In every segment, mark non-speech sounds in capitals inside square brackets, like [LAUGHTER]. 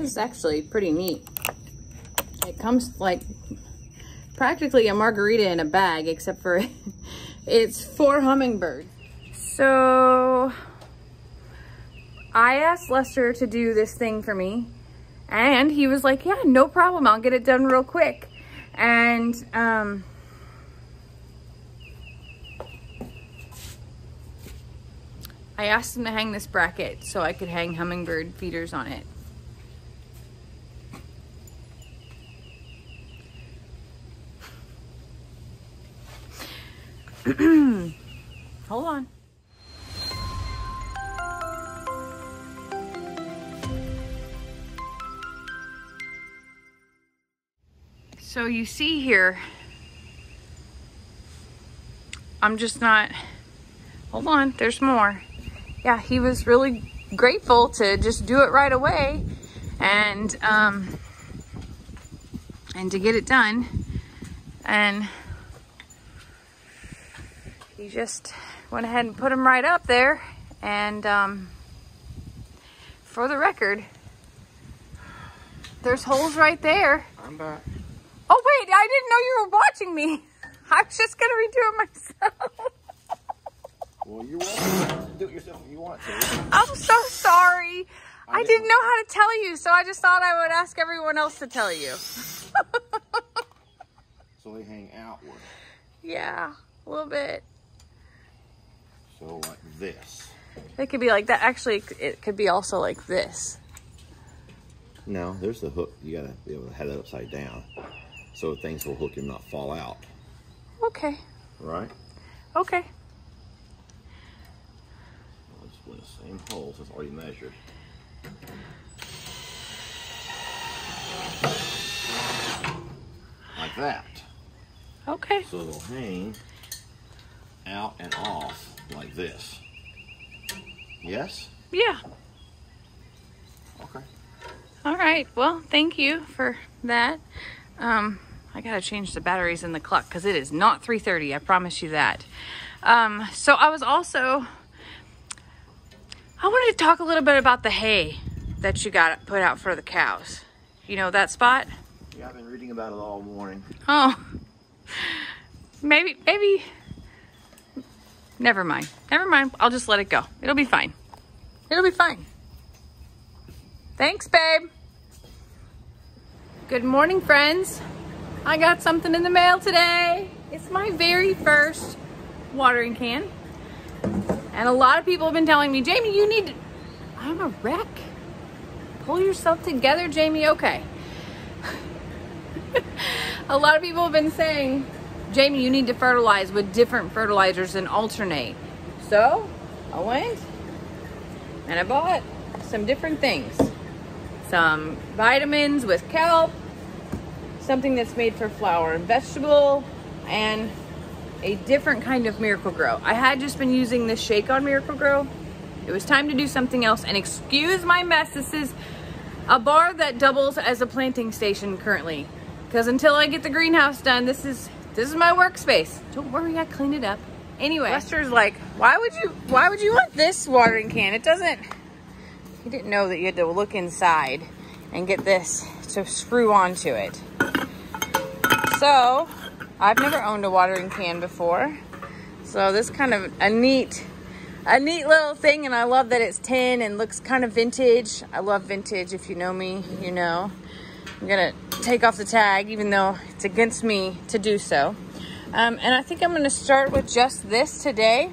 This is actually pretty neat. It comes like practically a margarita in a bag, except for [LAUGHS] it's for hummingbirds. So I asked Lester to do this thing for me and he was like, yeah, no problem. I'll get it done real quick. And um, I asked him to hang this bracket so I could hang hummingbird feeders on it. [CLEARS THROAT] Hold on. So you see here, I'm just not, hold on, there's more. Yeah, he was really grateful to just do it right away and, um, and to get it done. And he just went ahead and put them right up there. And, um, for the record, there's holes right there. I'm back. Oh wait, I didn't know you were watching me. [LAUGHS] I was just gonna redo it myself. Well, you're welcome to do it yourself if you want to. I'm so sorry. I, I didn't didn't- know how to tell you, so I just thought I would ask everyone else to tell you. [LAUGHS] So they hang outward. yeah, a little bit. So like this. It could be like that. Actually, it could be also like this. No, there's the hook. You gotta be able to have that upside down. So things will hook and not fall out. Okay, Right? okay. I'll just the same holes as already measured. Like that. Okay. So they'll hang out and off like this. Yes? Yeah. Okay. All right. Well, thank you for that. Um, I gotta change the batteries in the clock because it is not 3:30. I promise you that. Um, so I was also. I wanted to talk a little bit about the hay that you got put out for the cows. You know that spot? Yeah, I've been reading about it all morning. Oh, maybe, maybe. Never mind. Never mind. I'll just let it go. It'll be fine. It'll be fine. Thanks, babe. Good morning, friends. I got something in the mail today. It's my very first watering can. And a lot of people have been telling me, Jamie, you need to... I'm a wreck. Pull yourself together, Jamie. Okay. [LAUGHS] a lot of people have been saying, Jamie, you need to fertilize with different fertilizers and alternate. So I went and I bought some different things. Some vitamins with kelp, something that's made for flower and vegetable, and a different kind of Miracle-Gro. I had just been using this shake on Miracle-Gro. It was time to do something else. And excuse my mess, this is a bar that doubles as a planting station currently. Because until I get the greenhouse done, this is this is my workspace. Don't worry, I cleaned it up. Anyway, Lester's like, why would you why would you want this watering can? It doesn't he didn't know that you had to look inside and get this to screw onto it. So I've never owned a watering can before. So this kind of a neat a neat little thing and I love that it's tin and looks kind of vintage. I love vintage. If you know me, you know. I'm gonna take off the tag even though it's against me to do so. Um, and I think I'm gonna start with just this today.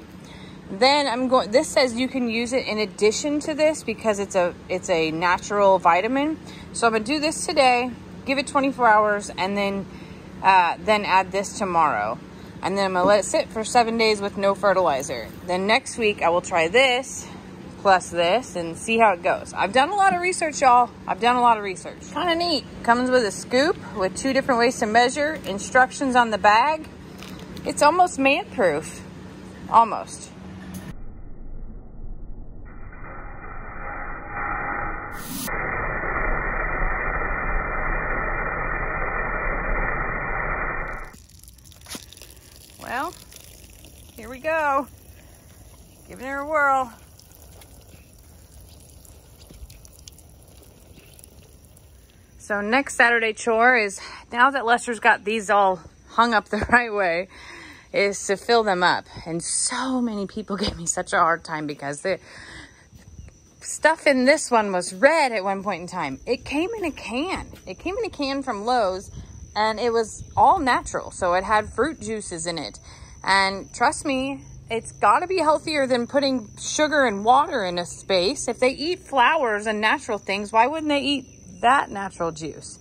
Then I'm going, this says you can use it in addition to this because it's a, it's a natural vitamin. So I'm gonna do this today, give it 24 hours and then, uh, then add this tomorrow. And then I'm gonna let it sit for seven days with no fertilizer. Then next week I will try this plus this and see how it goes. I've done a lot of research, y'all. I've done a lot of research. Kind of neat. Comes with a scoop with two different ways to measure, instructions on the bag. It's almost man-proof. Almost. Well, here we go. Giving it a whirl. So next Saturday chore is, now that Lester's got these all hung up [LAUGHS] the right way, is to fill them up. And so many people [LAUGHS] gave me such a hard time because the stuff in this one was red at one point in time. It came in a can. It came in a can from Lowe's and it was all natural. So it had fruit juices in it. And trust me, it's got to be healthier than putting sugar and water in a space. If they eat flowers and natural things, why wouldn't they eat that natural juice?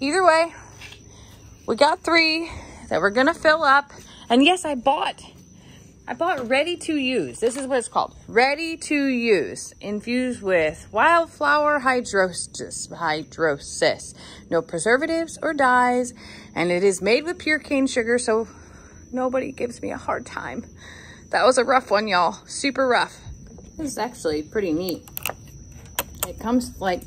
Either way, we got three that we're to fill up. And yes, I bought I bought ready to use. This is what it's called. Ready to use. Infused with wildflower hydrosis. Hydrosis. No preservatives or dyes. And it is made with pure cane sugar, so nobody gives me a hard time. That was a rough one, y'all. Super rough. This is actually pretty neat. It comes like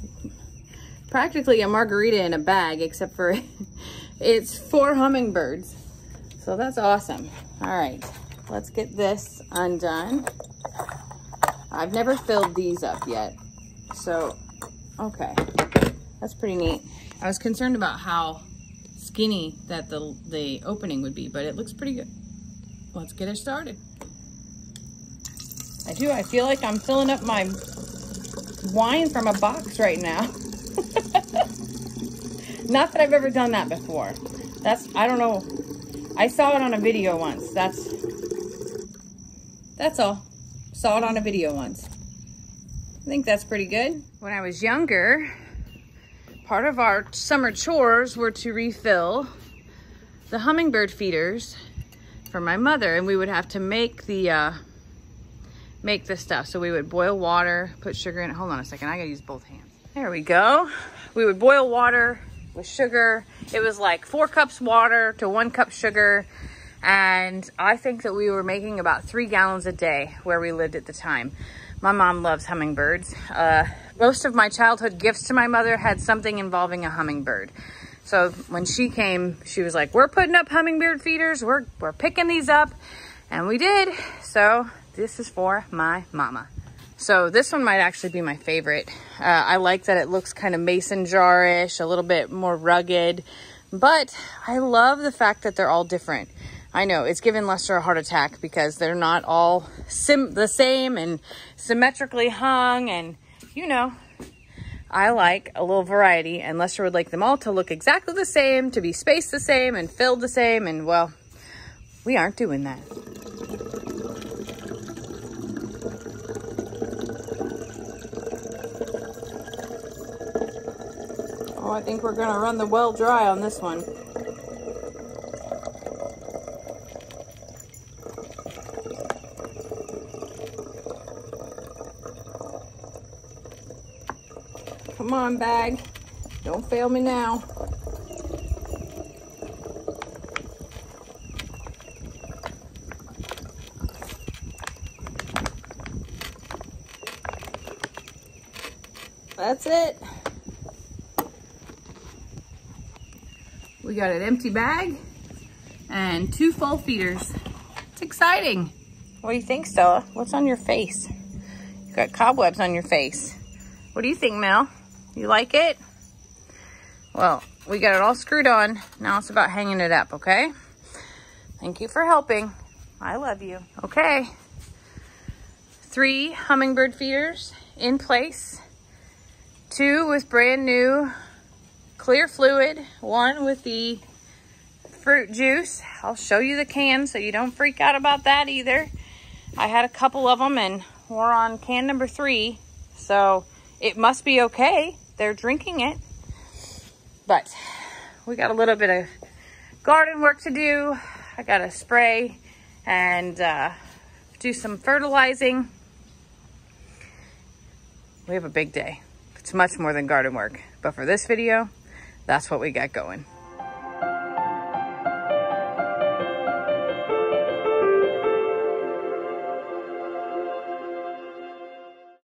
practically a margarita in a bag, except for [LAUGHS] it's for hummingbirds. So that's awesome. All right let's get this undone. I've never filled these up yet. So, okay, that's pretty neat. I was concerned about how skinny that the, the opening would be, but it looks pretty good. Let's get it started. I do, I feel like I'm filling up my wine from a box right now. [LAUGHS] [LAUGHS] Not that I've ever done that before. That's, I don't know. I saw it on a video once. That's that's all. Saw it on a video once. I think that's pretty good. When I was younger, part of our summer chores were to refill the hummingbird feeders for my mother and we would have to make the uh, make the stuff. So we would boil water, put sugar in it. Hold on a second, I gotta use both hands. There we go. We would boil water with sugar. It was like four cups water to one cup sugar and I think that we were making about three gallons a day where we lived at the time. My mom loves hummingbirds. Uh, most of my childhood gifts to my mother had something involving a hummingbird. So when she came, she was like, we're putting up hummingbird feeders. We're, we're picking these up. And we did. So this is for my mama. So this one might actually be my favorite. Uh, I like that it looks kind of mason jar-ish, a little bit more rugged. But I love the fact that they're all different. I know it's given Lester a heart attack because they're not all sim the same and symmetrically hung and you know I like a little variety and Lester would like them all to look exactly the same to be spaced the same and filled the same and well we aren't doing that Oh, I think we're gonna run the well dry on this one. Come on, bag. Don't fail me now. That's it. We got an empty bag and two full feeders. It's exciting. What do you think, Stella? What's on your face? You got cobwebs on your face. What do you think, Mel? You like it? Well, we got it all screwed on. Now it's about hanging it up, okay? Thank you for helping. I love you. Okay. Three hummingbird feeders in place. Two with brand new clear fluid. One with the fruit juice. I'll show you the can so you don't freak out about that either. I had a couple of them and we're on can number three. So it must be okay they're drinking it. But we got a little bit of garden work to do. I got to spray and uh, do some fertilizing. We have a big day. It's much more than garden work. But for this video, that's what we got going.